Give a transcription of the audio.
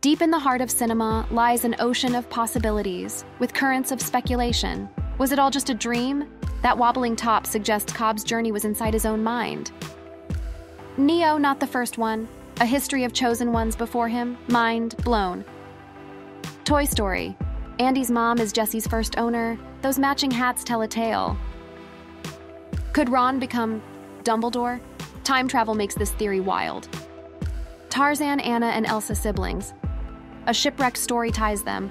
Deep in the heart of cinema lies an ocean of possibilities, with currents of speculation. Was it all just a dream? That wobbling top suggests Cobb's journey was inside his own mind. Neo, not the first one. A history of chosen ones before him, mind blown. Toy Story. Andy's mom is Jessie's first owner. Those matching hats tell a tale. Could Ron become Dumbledore? Time travel makes this theory wild. Tarzan, Anna, and Elsa siblings. A shipwreck story ties them.